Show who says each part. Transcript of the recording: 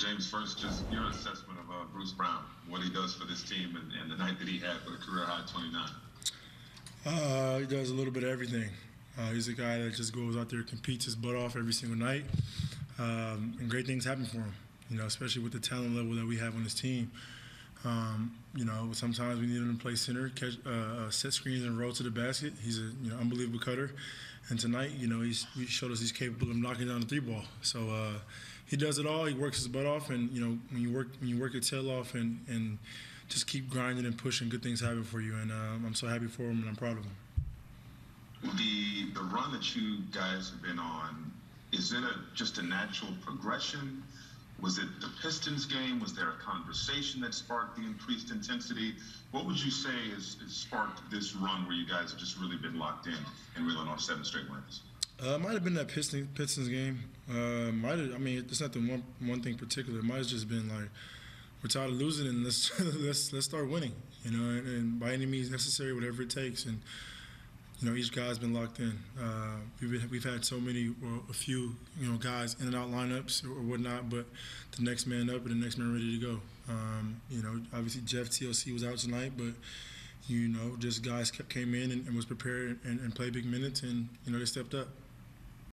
Speaker 1: James, first, just your assessment of uh, Bruce Brown, what he does for this team, and, and the night that he had with a career high 29.
Speaker 2: Uh, he does a little bit of everything. Uh, he's a guy that just goes out there, competes his butt off every single night, um, and great things happen for him. You know, especially with the talent level that we have on this team. Um, you know, sometimes we need him to play center, catch, uh, uh, set screens, and roll to the basket. He's a you know unbelievable cutter, and tonight, you know, he's he showed us he's capable of knocking down the three ball. So uh, he does it all. He works his butt off, and you know, when you work when you work your tail off, and and just keep grinding and pushing, good things happen for you. And um, I'm so happy for him, and I'm proud of him.
Speaker 1: The the run that you guys have been on is it a just a natural progression? Was it the Pistons game? Was there a conversation that sparked the increased intensity? What would you say has, sparked this run where you guys have just really been locked in and reeling off seven straight wins?
Speaker 2: Uh, might have been that Pistons, Pistons game. Uh, might I mean, it's not the one one thing particular. It might have just been like we're tired of losing and let's let's let's start winning. You know, and, and by any means necessary, whatever it takes. And you know, each guy's been locked in. Uh, we've, we've had so many, or a few, you know, guys in and out lineups or, or whatnot, but the next man up and the next man ready to go. Um, you know, obviously Jeff TLC was out tonight, but you know, just guys kept, came in and, and was prepared and, and played big minutes, and you know, they stepped up.